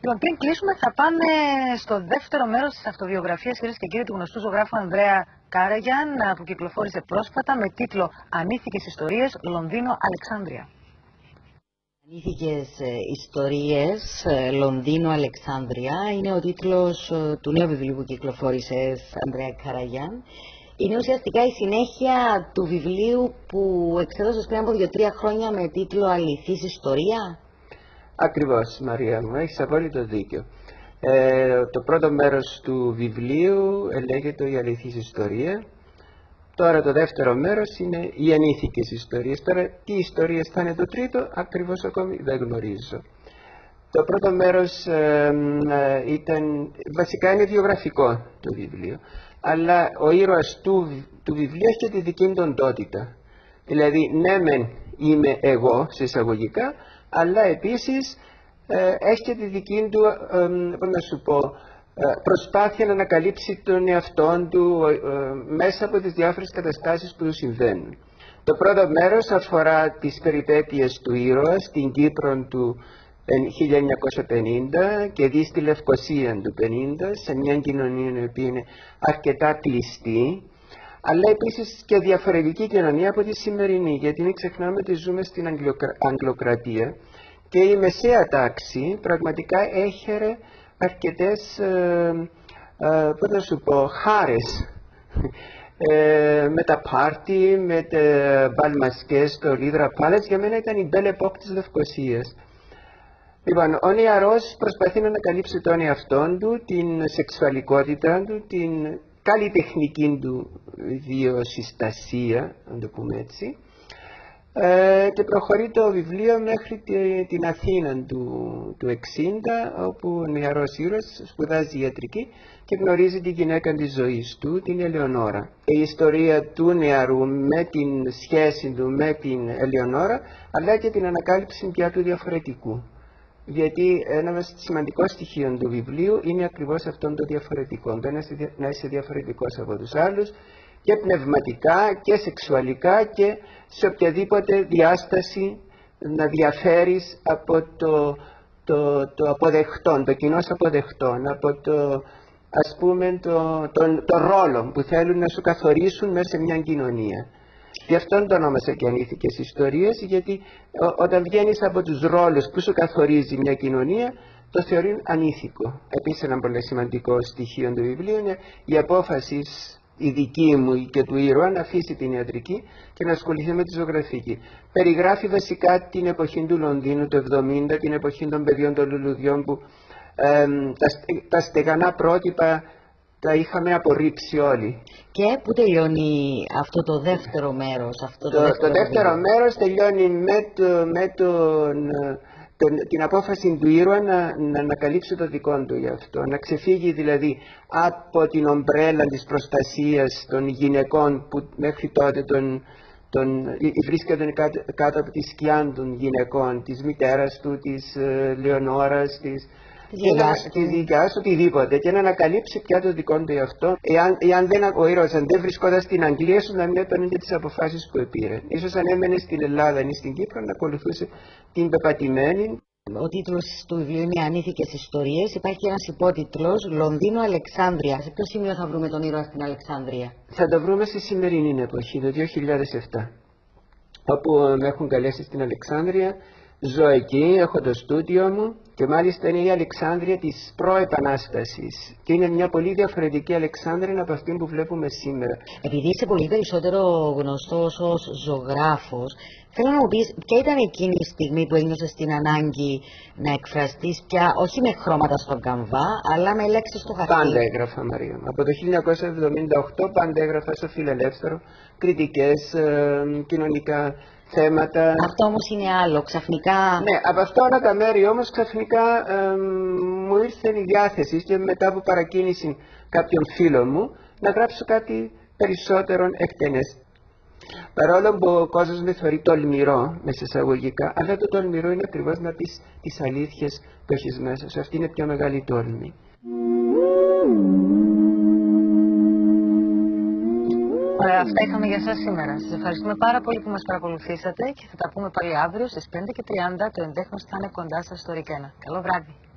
Λοιπόν, πριν κλείσουμε, θα πάμε στο δεύτερο μέρος της αυτοβιογραφίας, κυρίες και κύριοι, του γνωστού ζωγράφου Ανδρέα Κάραγιαν, που κυκλοφόρησε πρόσφατα με τίτλο Ανήθικες Ιστορίες Λονδίνο Αλεξάνδρεια. Ανήθικες ιστορίες Λονδίνο Αλεξάνδρεια είναι ο τίτλος του νέου βιβλίου που κυκλοφόρησε Ανδρέα Καραγιάν. Είναι ουσιαστικά η συνέχεια του βιβλίου που εξέδωσες πριν από δύο-τρία χρόνια με τίτλο Αληθής Ιστορία. Ακριβώς Μαρία μου, έχεις απόλυτο δίκιο. Ε, το πρώτο μέρος του βιβλίου λέγεται η αληθής ιστορία. Τώρα το δεύτερο μέρος είναι οι ανήθικες ιστορίες. Τώρα τι ιστορίες θα είναι το τρίτο, ακριβώς ακόμη δεν γνωρίζω. Το πρώτο μέρος ε, ήταν, βασικά είναι βιογραφικό το βιβλίο, αλλά ο ήρωας του, του βιβλίου έχει τη δική του οντότητα. Δηλαδή, ναι μεν είμαι εγώ, σε εισαγωγικά, αλλά επίσης ε, έχει και τη δική του, ε, να σου πω, ε, προσπάθεια να ανακαλύψει τον εαυτό του μέσα από τις διάφορες καταστάσεις που του συμβαίνουν. Το πρώτο μέρος αφορά τις περιπέτειες του ήρωας στην Κύπρο του 1950 και δει στη Λευκοσία του 1950 σε μια κοινωνία που είναι αρκετά κλειστή αλλά επίσης και διαφορετική κοινωνία από τη σημερινή γιατί μην ξεχνάμε ότι ζούμε στην Αγγλοκρατία και η μεσαία τάξη πραγματικά έχερε αρκετές, ε, ε, πώς να σου πω, χάρες ε, με τα πάρτι, με τα μπαλμασκές, το Λίδρα Πάλας, για μένα ήταν η Belle Époque της Λευκοσίας. Λοιπόν, ο νεαρός προσπαθεί να ανακαλύψει τον εαυτό του, την σεξουαλικότητα του, την καλλιτεχνική του βιοσυστασία, να το πούμε έτσι, ε, και προχωρεί το βιβλίο μέχρι την Αθήνα του, του 60 όπου ο νεαρός ήρωας σπουδάζει ιατρική και γνωρίζει τη γυναίκα της ζωής του, την Ελεονόρα. Η ιστορία του νεαρού με την σχέση του με την Ελεονόρα αλλά και την ανακάλυψη πια του διαφορετικού. Γιατί ένα σημαντικό στοιχείο του βιβλίου είναι ακριβώς αυτό το διαφορετικό. Το να είσαι διαφορετικός από τους άλλους και πνευματικά και σεξουαλικά και σε οποιαδήποτε διάσταση να διαφέρεις από το, το, το αποδεχτόν, το κοινός αποδεχτόν, από το ας πούμε το, το, το ρόλο που θέλουν να σου καθορίσουν μέσα σε μια κοινωνία. Γι' αυτό το ονόμασα και ανήθικες ιστορίες, γιατί όταν βγαίνει από τους ρόλους που σου καθορίζει μια κοινωνία, το θεωρεί ανήθικο. Επίσης ένα πολύ σημαντικό στοιχείο του βιβλίου είναι η απόφαση η δική μου και του ήρωα να αφήσει την ιατρική και να ασχοληθεί με τη ζωγραφική. Περιγράφει βασικά την εποχή του Λονδίνου το 70, την εποχή των παιδιών των λουλουδιών που ε, τα, τα στεγανά πρότυπα τα είχαμε απορρίψει όλοι. Και πού τελειώνει αυτό το δεύτερο μέρος, αυτό το, το δεύτερο, το δεύτερο μέρος τελειώνει με, το, με τον την απόφαση του ήρωα να, να ανακαλύψει το δικό του γι' αυτό, να ξεφύγει δηλαδή από την ομπρέλα της προστασίας των γυναικών που μέχρι τότε τον, τον, βρίσκονταν κάτω, κάτω από τη σκιά των γυναικών, της μητέρας του, της ε, Λεωνόρας, της, τη δικιά του, οτιδήποτε και να ανακαλύψει πια το δικό του αυτό εάν, εάν δεν, ο ήρωας αν δεν βρισκόταν στην Αγγλία ίσως να μην έπαιρνε και τις αποφάσεις που επήρε ίσως αν έμενε στην Ελλάδα ή στην Κύπρο να ακολουθούσε την πεπατημένη ο τίτλος του βιβλίου είναι Ανήθικες Ιστορίες. Υπάρχει ένας υπότιτλος Λονδίνο Αλεξάνδρεια. Σε ποιο σημείο θα βρούμε τον ήρωα στην Αλεξάνδρεια, Θα το βρούμε στη σημερινή εποχή, το 2007. Όπου με έχουν καλέσει στην Αλεξάνδρεια Ζω εκεί, έχω το στούντιο μου και μάλιστα είναι η Αλεξάνδρεια της προεπανάστασης και είναι μια πολύ διαφορετική Αλεξάνδρεια από αυτήν που βλέπουμε σήμερα. Επειδή είσαι πολύ περισσότερο γνωστός ως ζωγράφος, θέλω να μου πεις ποια ήταν εκείνη η στιγμή που ένιωσες την ανάγκη να εκφραστείς πια όχι με χρώματα στον καμβά, αλλά με λέξεις στο χαρτί; Πάντα έγραφα Μαρία. Από το 1978 πάντα έγραφα στο φιλελεύθερο κριτικές, ε, κοινωνικά θέματα. Αυτό όμως είναι άλλο, ξαφνικά... Ναι, από αυτό όλα τα μέρη όμως ξαφνικά μου ήρθε η διάθεση και μετά από παρακίνηση κάποιων φίλων μου να γράψω κάτι περισσότερο εκτενές. Παρόλο που ο κόσμος με θεωρεί τολμηρό, μέσα εισαγωγικά, αλλά το τολμηρό είναι ακριβώς να πεις τις αλήθειες που έχεις μέσα σου. Αυτή είναι πιο μεγάλη τόλμη. Ωραία, αυτά είχαμε για σας σήμερα. Σας ευχαριστούμε πάρα πολύ που μας παρακολουθήσατε και θα τα πούμε πάλι αύριο στις 5.30 το ενδέχον θα είναι κοντά σας στο Ρικένα. Καλό βράδυ. Thank you.